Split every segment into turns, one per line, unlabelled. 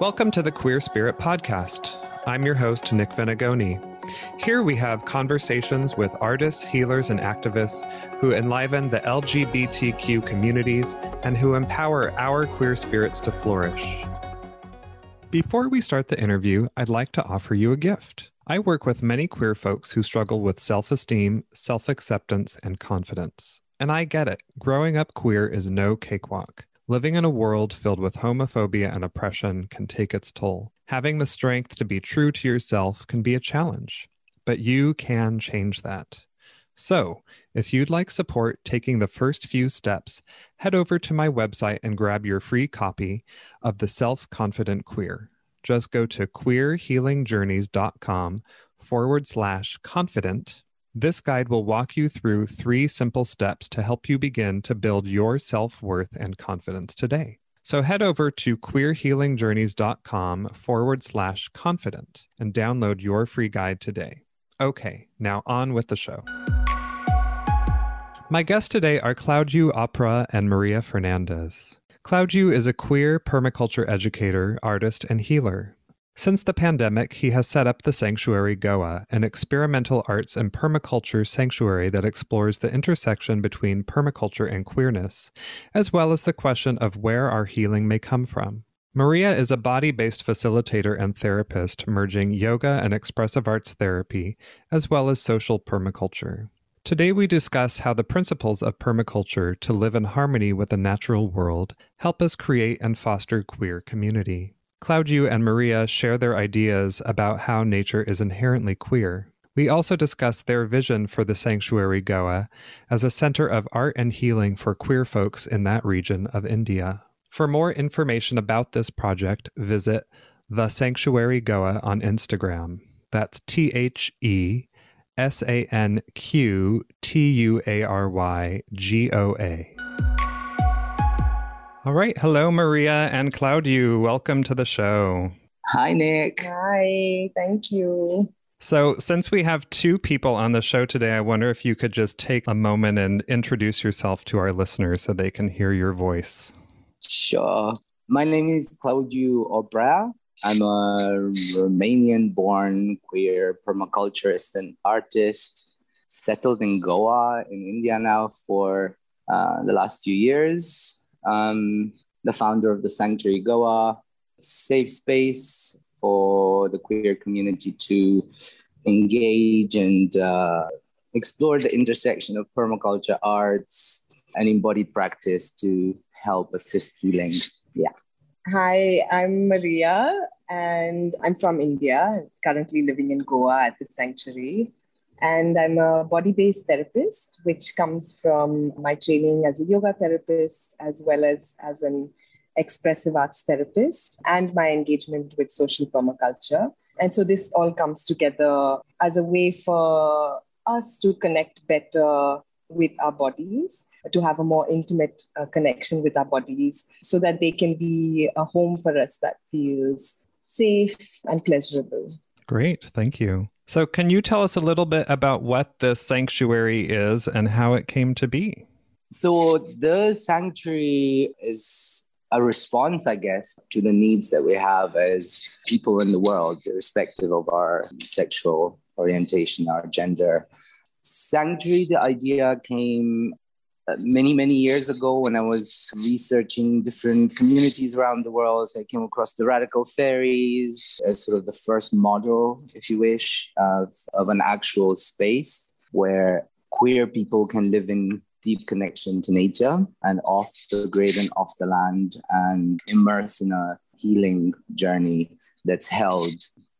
Welcome to the Queer Spirit Podcast. I'm your host, Nick Venegoni. Here we have conversations with artists, healers, and activists who enliven the LGBTQ communities and who empower our queer spirits to flourish. Before we start the interview, I'd like to offer you a gift. I work with many queer folks who struggle with self esteem, self acceptance, and confidence. And I get it. Growing up queer is no cakewalk. Living in a world filled with homophobia and oppression can take its toll. Having the strength to be true to yourself can be a challenge, but you can change that. So, if you'd like support taking the first few steps, head over to my website and grab your free copy of The Self Confident Queer. Just go to queerhealingjourneys.com forward slash confident this guide will walk you through three simple steps to help you begin to build your self worth and confidence today. So head over to queerhealingjourneys.com forward slash confident and download your free guide today. Okay, now on with the show. My guests today are Claudiu Oprea and Maria Fernandes. Claudiu is a queer permaculture educator, artist, and healer. Since the pandemic, he has set up the Sanqtuary Goa, an experimental arts and permaculture sanctuary that explores the intersection between permaculture and queerness, as well as the question of where our healing may come from. Maria is a body based facilitator and therapist, merging yoga and expressive arts therapy, as well as social permaculture. Today, we discuss how the principles of permaculture to live in harmony with the natural world help us create and foster queer community. Claudiu and Maria share their ideas about how nature is inherently queer. We also discuss their vision for the Sanqtuary Goa as a center of art and healing for queer folks in that region of India. For more information about this project, visit The Sanqtuary Goa on Instagram. That's T H E S A N Q T U A R Y G O A. All right. Hello, Maria and Claudiu. Welcome to the show.
Hi, Nick.
Hi. Thank you.
So, since we have two people on the show today, I wonder if you could just take a moment and introduce yourself to our listeners so they can hear your voice.
Sure. My name is Claudiu Oprea. I'm a Romanian born queer permaculturist and artist, settled in Goa in India now for uh, the last few years um, the founder of the Sanqtuary Goa, safe space for the queer community to engage and uh, explore the intersection of permaculture, arts, and embodied practice to help assist healing. Yeah.
Hi, I'm Maria, and I'm from India, currently living in Goa at the sanctuary. And I'm a body based therapist, which comes from my training as a yoga therapist, as well as as an expressive arts therapist, and my engagement with social permaculture. And so this all comes together as a way for us to connect better with our bodies, to have a more intimate uh, connection with our bodies, so that they can be a home for us that feels safe and pleasurable.
Great. Thank you. So, can you tell us a little bit about what the sanctuary is and how it came to be?
So, the sanctuary is a response, I guess, to the needs that we have as people in the world, irrespective of our sexual orientation, our gender. Sanctuary, the idea came many, many years ago when I was researching different communities around the world. So I came across the radical fairies as sort of the first model, if you wish, of, of an actual space where queer people can live in deep connection to nature and off the grid and off the land and immerse in a healing journey that's held.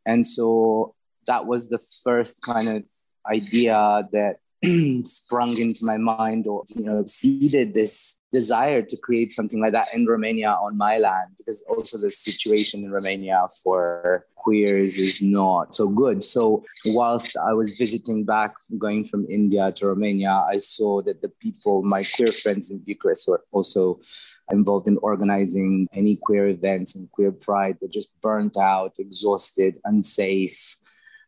And so that was the first kind of idea that sprung into my mind or you know seeded this desire to create something like that in Romania on my land because also the situation in Romania for queers is not so good. So whilst I was visiting back going from India to Romania I saw that the people my queer friends in Bucharest were also involved in organizing any queer events and queer pride were just burnt out exhausted unsafe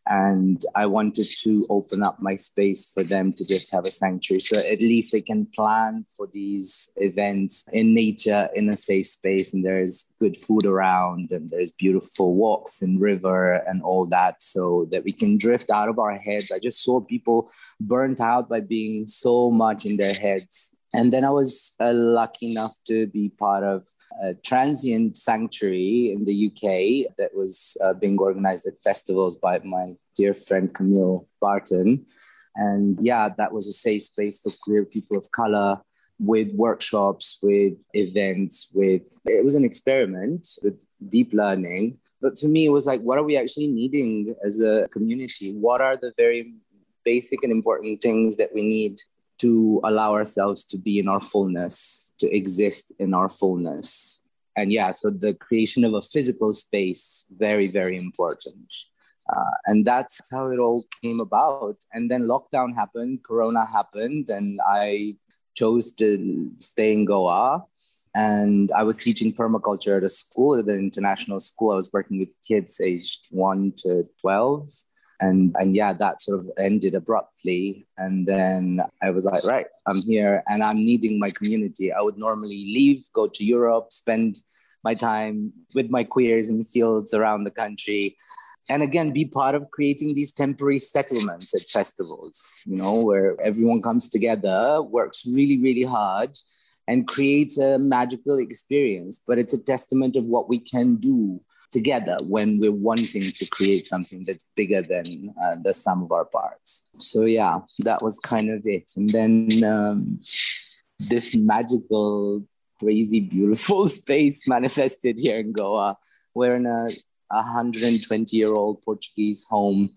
and I wanted to open up my space for them to just have a sanctuary. So at least they can plan for these events in nature in a safe space, and there's good food around, and there's beautiful walks and river and all that, so that we can drift out of our heads. I just saw people burnt out by being so much in their heads and then I was uh, lucky enough to be part of a transient sanctuary in the UK that was uh, being organized at festivals by my dear friend Camille Barton. And yeah, that was a safe space for queer people of color with workshops, with events, with it was an experiment with deep learning. But for me, it was like, what are we actually needing as a community? What are the very basic and important things that we need to allow ourselves to be in our fullness, to exist in our fullness. And yeah, so the creation of a physical space, very, very important. Uh, and that's how it all came about. And then lockdown happened, Corona happened, and I chose to stay in Goa. And I was teaching permaculture at a school, at an international school. I was working with kids aged one to 12 and and yeah that sort of ended abruptly. And then i was like right i'm here and i'm needing my community. I would normally leave go to europe spend my time with my queers in fields around the country. And again be part of creating these temporary settlements at festivals you know where everyone comes together works really really hard and creates a magical experience. But it's a testament of what we can do together when we're wanting to create something that's bigger than uh, the sum of our parts. So yeah, that was kind of it. And then um, this magical, crazy, beautiful space manifested here in Goa. We're in a 120 year old Portuguese home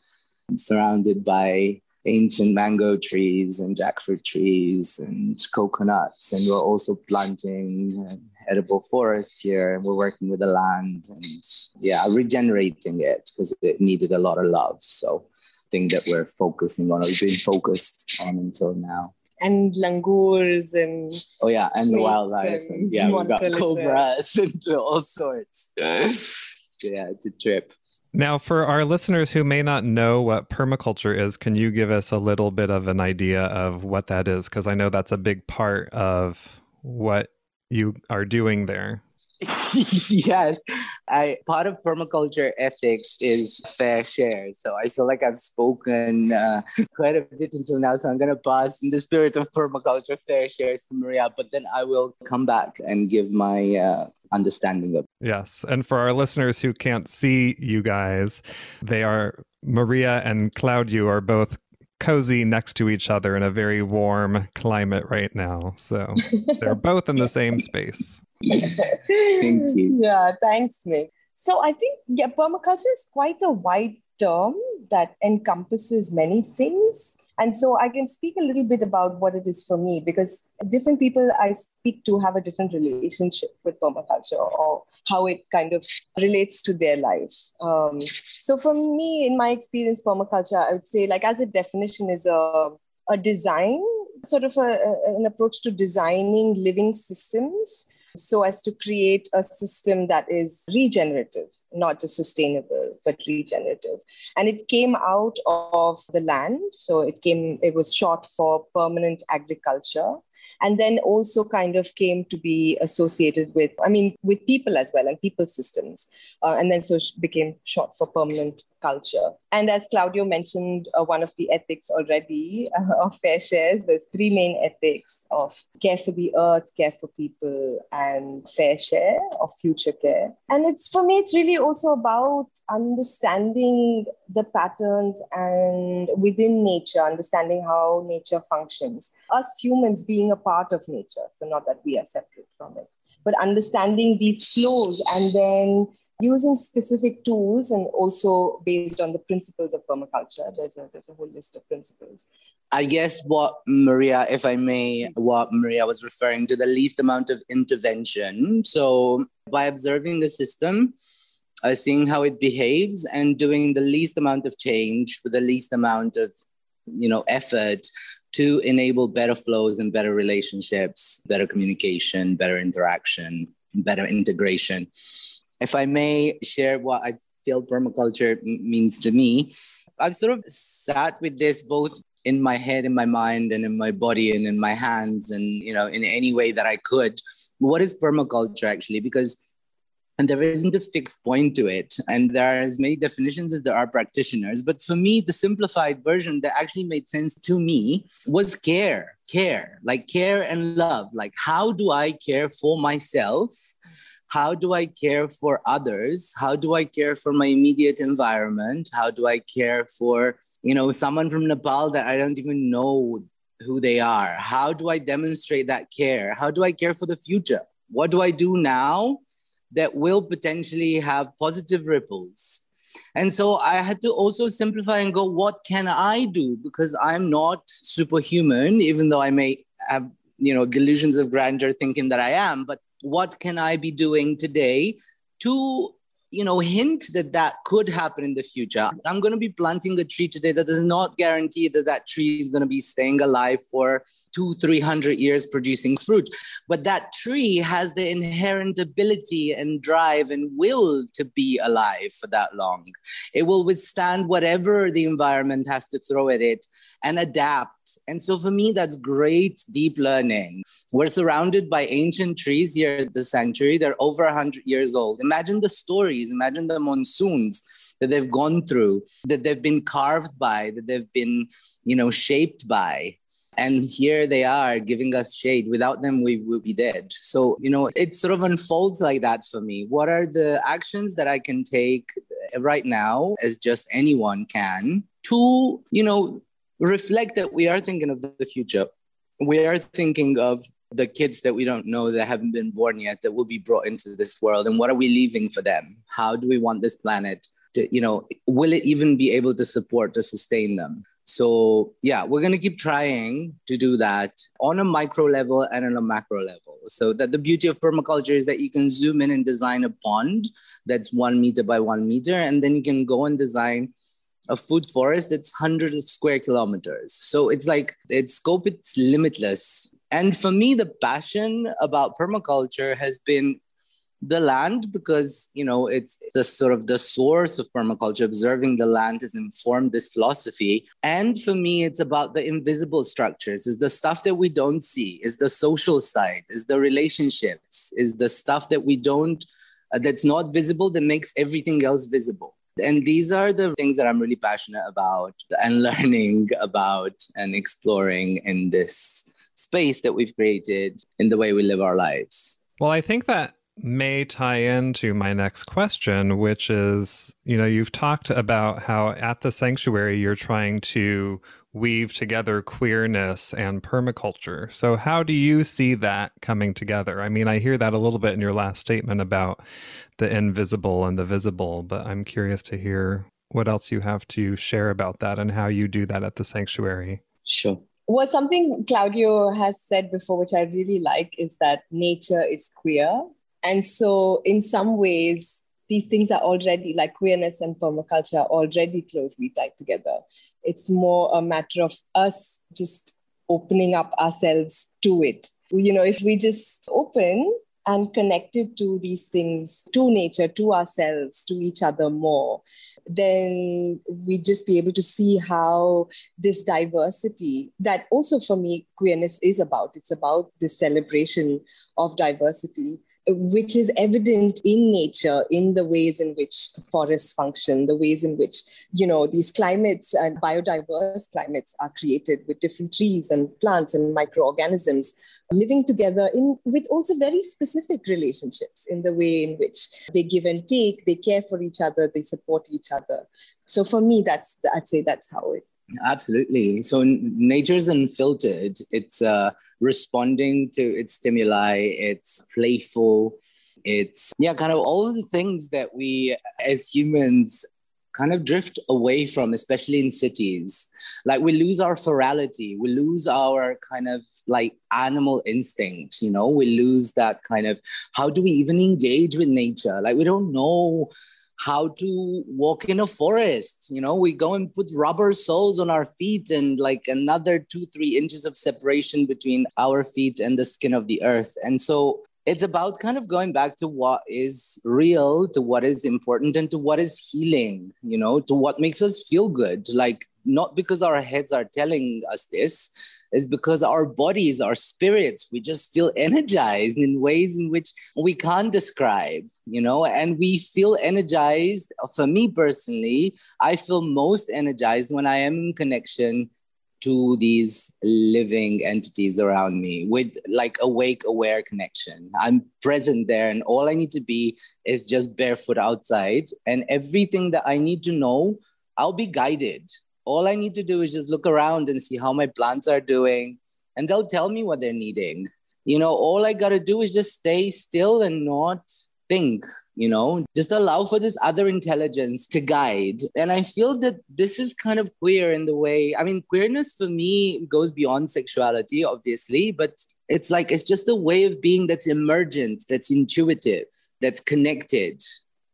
surrounded by ancient mango trees and jackfruit trees and coconuts. And we're also planting edible forest here and we're working with the land and yeah regenerating it because it needed a lot of love. So thing that we're focusing on or been focused on until now.
And langurs and
oh yeah and the wildlife and, yeah we've got cobras and all sorts. Yeah it's a trip.
Now, for our listeners who may not know what permaculture is, can you give us a little bit of an idea of what that is? Because I know that's a big part of what you are doing there.
yes, I part of permaculture ethics is fair share. So I feel like I've spoken uh, quite a bit until now. So I'm going to pass in the spirit of permaculture fair shares to Maria, but then I will come back and give my uh, understanding of.
Yes, and for our listeners who can't see you guys, they are Maria and Claudiu are both cozy next to each other in a very warm climate right now. So they're both in the same space.
Thank you.
Yeah, thanks, Nick. So I think yeah, permaculture is quite a wide term that encompasses many things. And so I can speak a little bit about what it is for me because different people I speak to have a different relationship with permaculture or how it kind of relates to their life. Um, so for me, in my experience, permaculture, I would say, like as a definition, is a, a design, sort of a, an approach to designing living systems so as to create a system that is regenerative not just sustainable but regenerative. And it came out of the land. So it came it was short for permanent agriculture. And then also kind of came to be associated with i mean with people as well and people systems. Uh, and then so became short for permanent culture. And as Claudiu mentioned, uh, one of the ethics already uh, of fair shares, there's three main ethics of care for the earth, care for people, and fair share of future care. And it's for me, it's really also about understanding the patterns and within nature, understanding how nature functions. Us humans being a part of nature, so not that we are separate from it, but understanding these flows and then using specific tools and also based on the principles of permaculture. There's a, there's a whole list of principles.
I guess what Maria, if I may, what Maria was referring to, the least amount of intervention. So by observing the system, uh, seeing how it behaves and doing the least amount of change with the least amount of you know effort to enable better flows and better relationships better communication better interaction better integration if I may share what I feel permaculture m- means to me. I've sort of sat with this both in my head, in my mind, and in my body, and in my hands, and you know, in any way that I could. What is permaculture actually? Because and there isn't a fixed point to it and there are as many definitions as there are practitioners but for me the simplified version that actually made sense to me was care care like care and love like how do i care for myself how do i care for others how do i care for my immediate environment how do i care for you know someone from nepal that i don't even know who they are how do i demonstrate that care how do i care for the future what do i do now that will potentially have positive ripples. And so I had to also simplify and go, what can I do? Because I'm not superhuman, even though I may have, you know, delusions of grandeur thinking that I am. But what can I be doing today to you know hint that that could happen in the future i'm going to be planting a tree today that does not guarantee that that tree is going to be staying alive for two three hundred years producing fruit but that tree has the inherent ability and drive and will to be alive for that long it will withstand whatever the environment has to throw at it and adapt and so for me, that's great deep learning. We're surrounded by ancient trees here at the sanctuary. They're over 100 years old. Imagine the stories, imagine the monsoons that they've gone through, that they've been carved by, that they've been, you know, shaped by. And here they are giving us shade. Without them, we would be dead. So, you know, it sort of unfolds like that for me. What are the actions that I can take right now, as just anyone can, to, you know, reflect that we are thinking of the future. We are thinking of the kids that we don't know that haven't been born yet that will be brought into this world and what are we leaving for them how do we want this planet to you know will it even be able to support to sustain them so yeah we're going to keep trying to do that on a micro level and on a macro level so that the beauty of permaculture is that you can zoom in and design a pond that's one meter by one meter and then you can go and design a food forest that's hundreds of square kilometers. So it's like its scope, it's limitless. And for me, the passion about permaculture has been the land because you know it's the sort of the source of permaculture. Observing the land has informed this philosophy. And for me it's about the invisible structures. Is the stuff that we don't see. Is the social side. Is the relationships. Is the stuff that we don't uh, that's not visible that makes everything else visible. And these are the things that I'm really passionate about and learning about and exploring in this space that we've created in the way we live our lives.
Well, I think that may tie into my next question, which is you know, you've talked about how at the sanctuary you're trying to weave together queerness and permaculture. So, how do you see that coming together? I mean, I hear that a little bit in your last statement about the invisible and the visible, but I'm curious to hear what else you have to share about that and how you do that at the sanctuary.
Sure.
Well, something Claudiu has said before, which I really like, is that nature is queer. And so, in some ways, these things are already like queerness and permaculture are already closely tied together. It's more a matter of us just opening up ourselves to it. You know, if we just open and connected to these things, to nature, to ourselves, to each other more, then we just be able to see how this diversity that also for me queerness is about. It's about the celebration of diversity which is evident in nature in the ways in which forests function the ways in which you know these climates and biodiverse climates are created with different trees and plants and microorganisms living together in with also very specific relationships in the way in which they give and take they care for each other they support each other so for me that's i'd say that's how it
Absolutely. So nature is unfiltered. It's uh, responding to its stimuli. It's playful. It's yeah, kind of all of the things that we as humans kind of drift away from, especially in cities. Like we lose our ferality, we lose our kind of like animal instinct, you know, we lose that kind of how do we even engage with nature? Like we don't know how to walk in a forest. You know, we go and put rubber soles on our feet and like another two, three inches of separation between our feet and the skin of the earth. And so it's about kind of going back to what is real, to what is important, and to what is healing, you know, to what makes us feel good. Like, not because our heads are telling us this, is because our bodies, our spirits, we just feel energized in ways in which we can't describe, you know, and we feel energized. For me personally, I feel most energized when I am in connection to these living entities around me with like awake aware connection. I'm present there and all i need to be is just barefoot outside. And everything that i need to know i'll be guided all I need to do is just look around and see how my plants are doing, and they'll tell me what they're needing. You know, all I got to do is just stay still and not think, you know, just allow for this other intelligence to guide. And I feel that this is kind of queer in the way, I mean, queerness for me goes beyond sexuality, obviously, but it's like it's just a way of being that's emergent, that's intuitive, that's connected.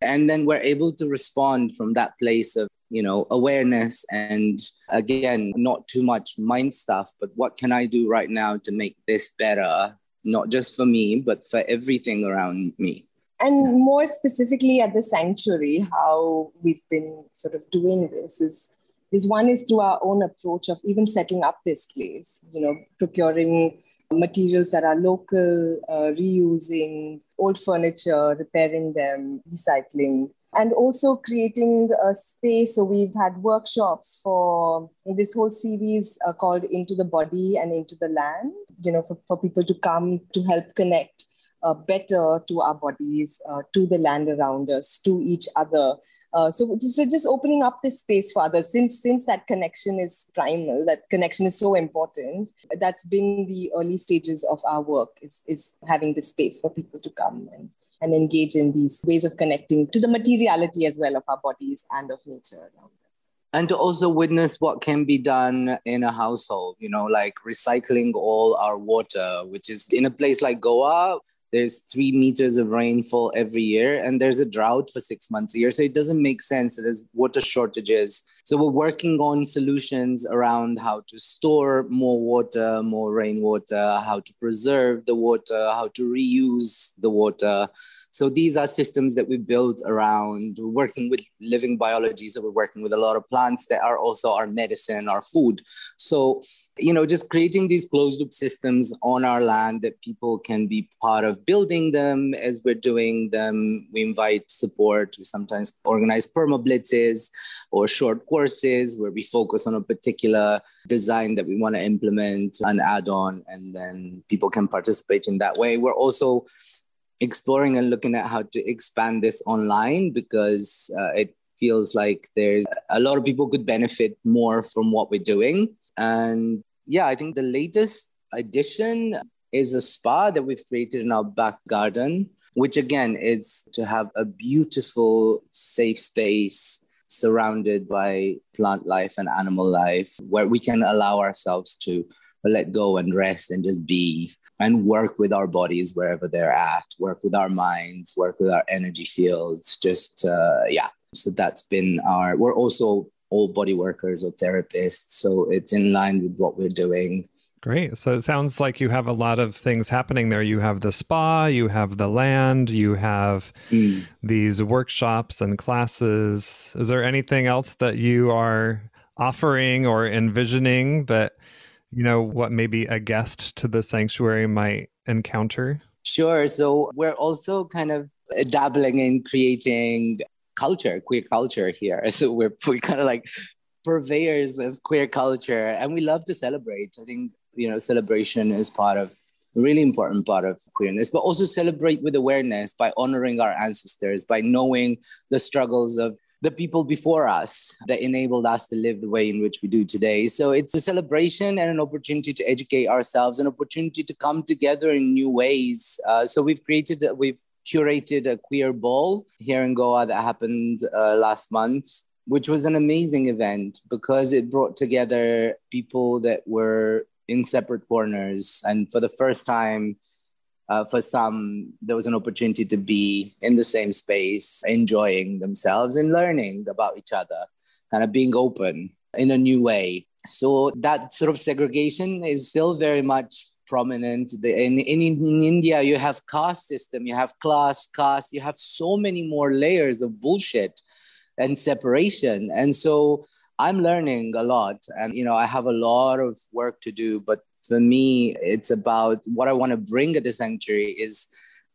And then we're able to respond from that place of you know awareness and again not too much mind stuff but what can i do right now to make this better not just for me but for everything around me?
And more specifically at the sanctuary how we've been sort of doing this is is one is through our own approach of even setting up this place you know procuring materials that are local uh, reusing old furniture repairing them recycling and also creating a space. So we've had workshops for this whole series uh, called Into the Body and Into the Land, you know, for, for people to come to help connect uh, better to our bodies, uh, to the land around us, to each other. Uh, so, so just opening up this space for others since since that connection is primal that connection is so important that's been the early stages of our work is, is having this space for people to come and and engage in these ways of connecting to the materiality as well of our bodies and of nature around us.
and to also witness what can be done in a household you know like recycling all our water which is in a place like goa there's three meters of rainfall every year and there's a drought for six months a year. So it doesn't make sense there's water shortages. So we're working on solutions around how to store more water more rainwater how to preserve the water how to reuse the water so these are systems that we build around working with living biology. So we're working with a lot of plants that are also our medicine, our food. So, you know, just creating these closed loop systems on our land that people can be part of building them as we're doing them. We invite support. We sometimes organize perma blitzes or short courses where we focus on a particular design that we want to implement and add on, and then people can participate in that way. We're also exploring and looking at how to expand this online because uh, it feels like there's a lot of people could benefit more from what we're doing. And yeah, I think the latest addition is a spa that we've created in our back garden, which again is to have a beautiful, safe space surrounded by plant life and animal life where we can allow ourselves to let go and rest and just be and work with our bodies wherever they're at, work with our minds, work with our energy fields. Just, uh, yeah. So that's been our, we're also all body workers or therapists. So it's in line with what we're doing.
Great. So it sounds like you have a lot of things happening there. You have the spa, you have the land, you have mm. these workshops and classes. Is there anything else that you are offering or envisioning that you know, what maybe a guest to the sanctuary might encounter?
Sure. So we're also kind of dabbling in creating culture, queer culture here. So we're, we're kind of like purveyors of queer culture and we love to celebrate. I think, you know, celebration is part of really important part of queerness, but also celebrate with awareness by honoring our ancestors, by knowing the struggles of the people before us that enabled us to live the way in which we do today. So it's a celebration and an opportunity to educate ourselves, an opportunity to come together in new ways. Uh, so we've created, we've curated a queer ball here in Goa that happened uh, last month, which was an amazing event because it brought together people that were in separate corners. And for the first time, uh, for some, there was an opportunity to be in the same space, enjoying themselves and learning about each other, kind of being open in a new way. So that sort of segregation is still very much prominent. In, in, in India, you have caste system, you have class, caste, you have so many more layers of bullshit and separation. And so I'm learning a lot and, you know, I have a lot of work to do, but for me, it's about what I want to bring at the sanctuary is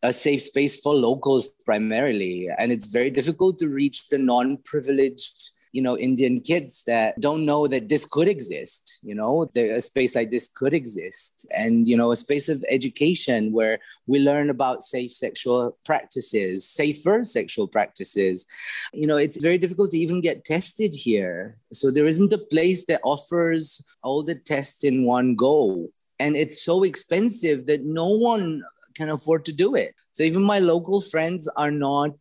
a safe space for locals primarily. And it's very difficult to reach the non-privileged you know indian kids that don't know that this could exist you know a space like this could exist. And you know a space of education where we learn about safe sexual practices safer sexual practices. You know it's very difficult to even get tested here. So there isn't a place that offers all the tests in one go. And it's so expensive that no one can afford to do it. So even my local friends are not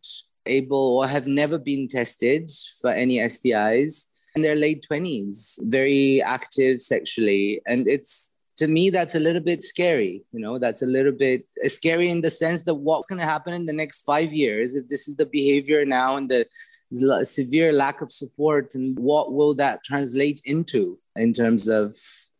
able or have never been tested for any STIs in their late 20s, very active sexually. And it's to me, that's a little bit scary. You know, that's a little bit uh, scary in the sense that what's going to happen in the next five years if this is the behavior now and the severe lack of support, and what will that translate into in terms of,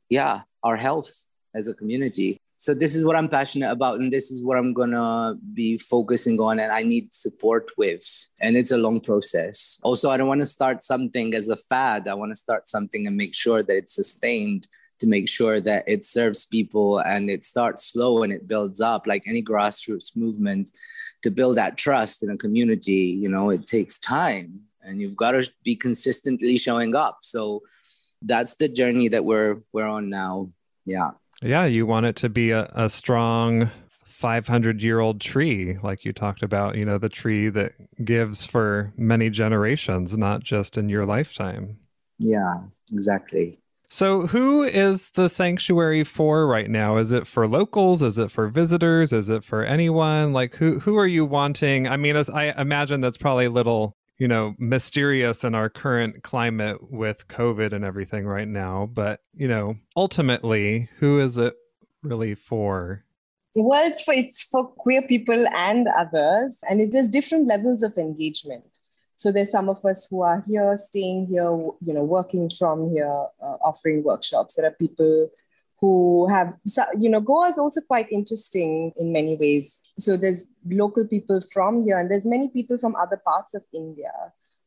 yeah, our health as a community? So this is what i'm passionate about and this is what i'm gonna be focusing on and i need support with and it's a long process. Also i don't want to start something as a fad. I want to start something and make sure that it's sustained to make sure that it serves people and it starts slow and it builds up like any grassroots movement to build that trust in a community. You know it takes time and you've got to be consistently showing up. So that's the journey that we're we're on now. Yeah
yeah, you want it to be a, a strong 500 year old tree, like you talked about, you know, the tree that gives for many generations, not just in your lifetime.
Yeah, exactly.
So, who is the sanctuary for right now? Is it for locals? Is it for visitors? Is it for anyone? Like, who who are you wanting? I mean, as I imagine that's probably a little you know, mysterious in our current climate with COVID and everything right now. But, you know, ultimately, who is it really for?
Well, it's for, it's for queer people and others, and it, there's different levels of engagement. So there's some of us who are here, staying here, you know, working from here, uh, offering workshops. There are people who have, you know, Goa is also quite interesting in many ways. So there's local people from here, and there's many people from other parts of India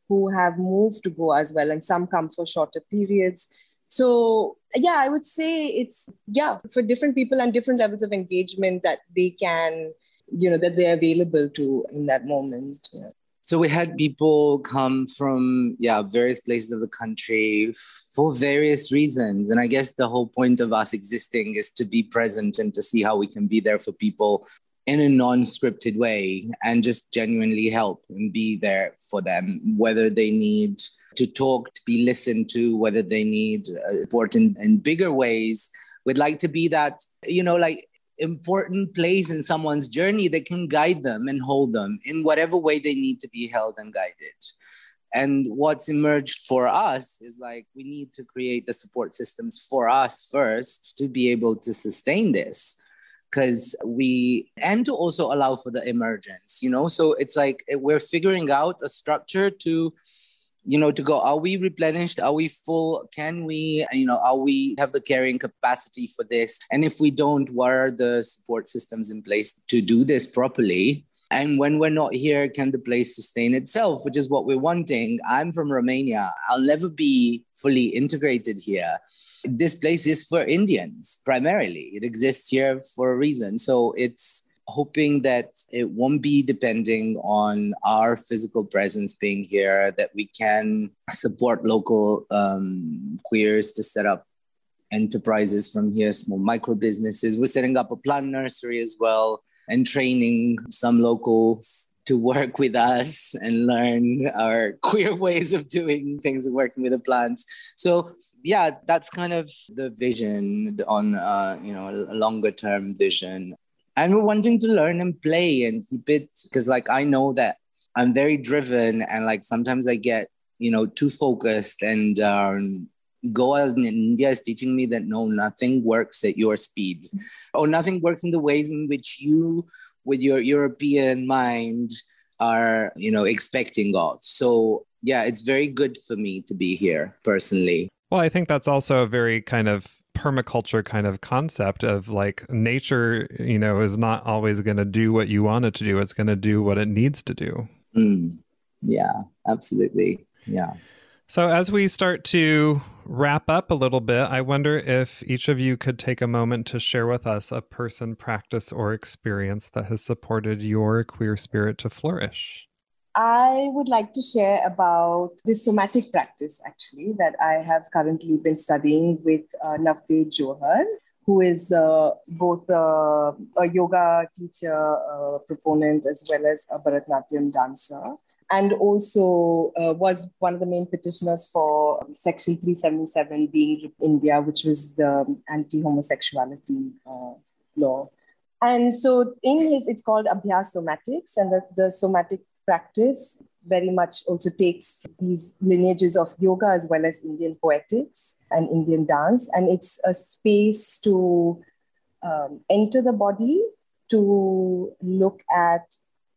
who have moved to Goa as well, and some come for shorter periods. So yeah, I would say it's yeah for different people and different levels of engagement that they can, you know, that they're available to in that moment. Yeah.
So we had people come from yeah various places of the country for various reasons, and I guess the whole point of us existing is to be present and to see how we can be there for people in a non-scripted way and just genuinely help and be there for them, whether they need to talk, to be listened to, whether they need uh, support in, in bigger ways. We'd like to be that, you know, like important place in someone's journey that can guide them and hold them in whatever way they need to be held and guided. And what's emerged for us is like we need to create the support systems for us first to be able to sustain this because we and to also allow for the emergence you know so it's like eh, we're figuring out a structure to you know to go are we replenished? Are we full? Can we you know are we have the carrying capacity for this? And if we don't what are the support systems in place to do this properly? And when we're not here can the place sustain itself which is what we're wanting? I'm from romania. I'll never be fully integrated here. This place is for indians primarily. It exists here for a reason. So it's hoping that it won't be depending on our physical presence being here, that we can support local um, queers to set up enterprises from here, small micro businesses. We're setting up a plant nursery as well and training some locals to work with us and learn our queer ways of doing things and working with the plants. So yeah, that's kind of the vision on uh, you know a longer term vision and we're wanting to learn and play and keep it because like i know that i'm very driven and like sometimes i get you know too focused and um, Goa in India is teaching me that no, nothing works at your speed, or nothing works in the ways in which you, with your European mind, are you know expecting of. So yeah, it's very good for me to be here personally.
Well, I think that's also a very kind of permaculture kind of concept of like nature, you know, is not always going to do what you want it to do. It's going to do what it needs to do.
Mm. Yeah, absolutely. Yeah.
So, as we start to wrap up a little bit, I wonder if each of you could take a moment to share with us a person, practice, or experience that has supported your queer spirit to flourish.
I would like to share about the somatic practice, actually, that I have currently been studying with uh, Navtej Johar, who is uh, both uh, a yoga teacher, uh, proponent, as well as a Bharatanatyam dancer, and also uh, was one of the main petitioners for Section 377 being India, which was the anti homosexuality uh, law. And so in his, it's called Abhyas Somatics, and the, the somatic practice very much also takes these lineages of yoga as well as Indian poetics and Indian dance. And it's a space to um, enter the body, to look at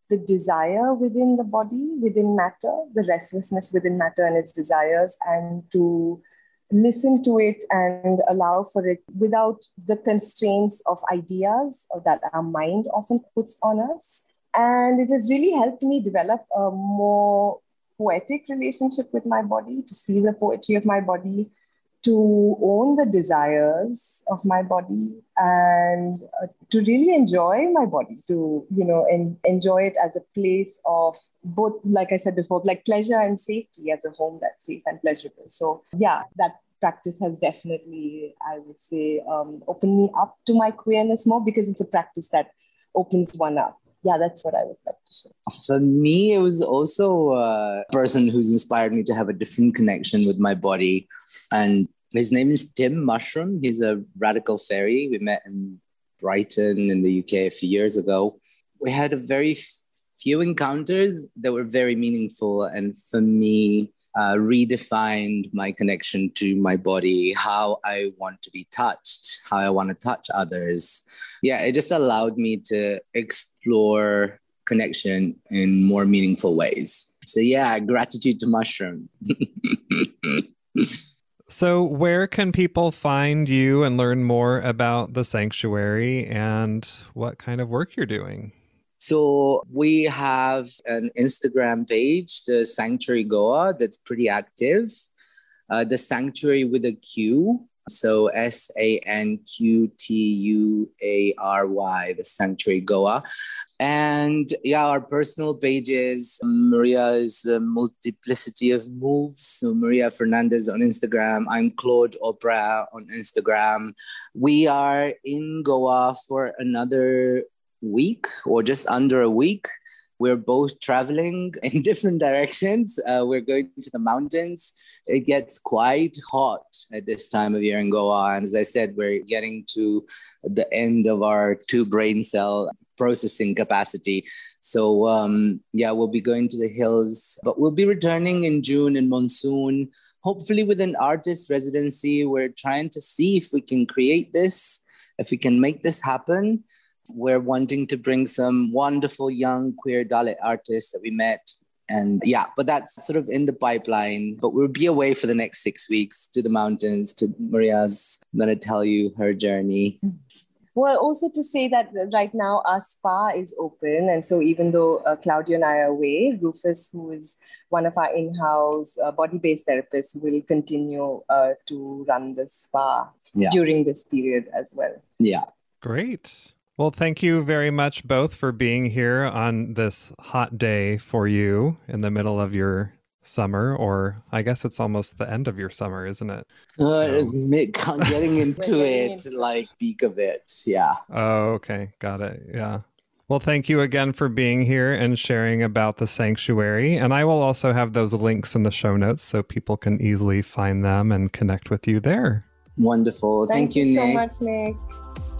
the desire within the body, within matter, the restlessness within matter and its desires, and to listen to it and allow for it without the constraints of ideas that our mind often puts on us and it has really helped me develop a more poetic relationship with my body, to see the poetry of my body, to own the desires of my body, and uh, to really enjoy my body, to, you know, en- enjoy it as a place of both, like I said before, like pleasure and safety as a home that's safe and pleasurable. So, yeah, that practice has definitely, I would say, um, opened me up to my queerness more because it's a practice that opens one up yeah, that's what I would like to say.
For me, it was also a person who's inspired me to have a different connection with my body. And his name is Tim Mushroom. He's a radical fairy. We met in Brighton in the UK a few years ago. We had a very few encounters that were very meaningful. And for me, uh, redefined my connection to my body, how I want to be touched, how I want to touch others. Yeah, it just allowed me to explore connection in more meaningful ways. So, yeah, gratitude to Mushroom.
so, where can people find you and learn more about the sanctuary and what kind of work you're doing?
So we have an Instagram page, the Sanqtuary Goa, that's pretty active. Uh, the Sanctuary with a Q. So S A N Q T U A R Y, the Sanqtuary Goa. And yeah, our personal pages, Maria's multiplicity of moves. So Maria Fernandes on Instagram. I'm Claude Oprea on Instagram. We are in Goa for another week or just under a week. We're both traveling in different directions. Uh, we're going to the mountains. It gets quite hot at this time of year in Goa. And as I said, we're getting to the end of our two brain cell processing capacity. So, um, yeah, we'll be going to the hills, but we'll be returning in June in monsoon hopefully with an artist residency we're trying to see if we can create this if we can make this happen we're wanting to bring some wonderful young queer Dalit artists that we met. And yeah, but that's sort of in the pipeline. But we'll be away for the next six weeks to the mountains. To Maria's I'm going to tell you her journey.
Well, also to say that right now our spa is open. And so even though uh, Claudiu and I are away, Rufus, who is one of our in house uh, body based therapists, will continue uh, to run the spa yeah. during this period as well.
Yeah.
Great. Well, thank you very much both for being here on this hot day for you in the middle of your summer, or I guess it's almost the end of your summer, isn't it?
Uh, so. It's getting into it, like peak of it. Yeah.
Oh, okay. Got it. Yeah. Well, thank you again for being here and sharing about the sanctuary. And I will also have those links in the show notes so people can easily find them and connect with you there.
Wonderful.
Thank,
thank you,
you
so
much, Nick.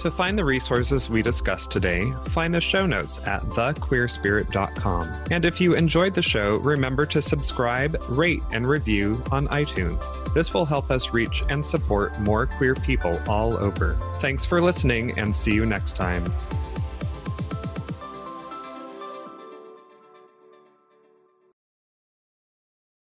To find the resources we discussed today, find the show notes at thequeerspirit.com. And if you enjoyed the show, remember to subscribe, rate, and review on iTunes. This will help us reach and support more queer people all over. Thanks for listening and see you next time.